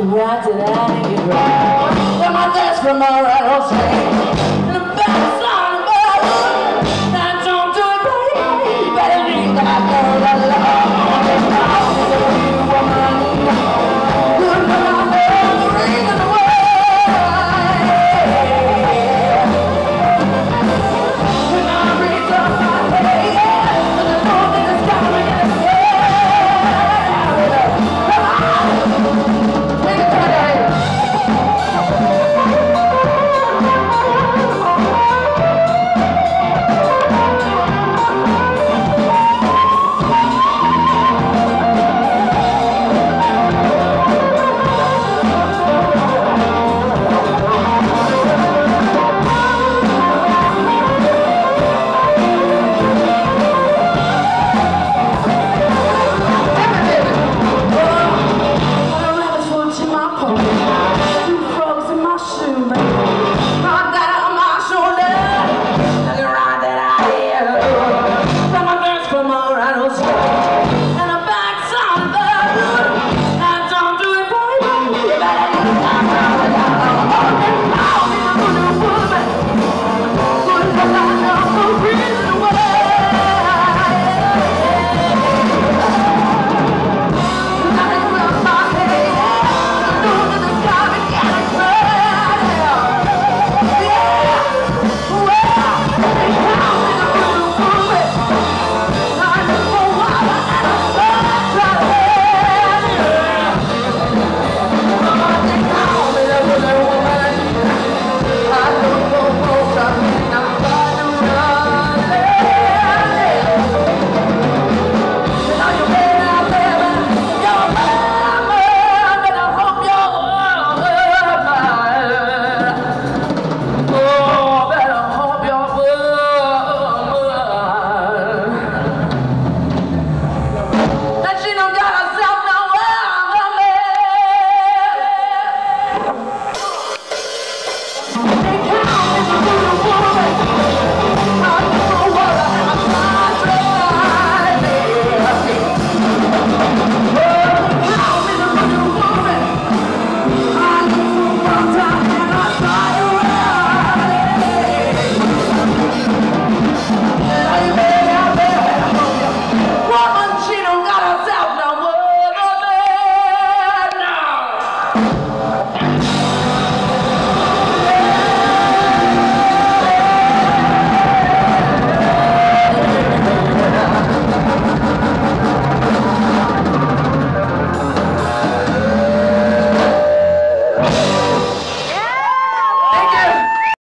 Right did I get right. Then my dance from my.